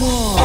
more.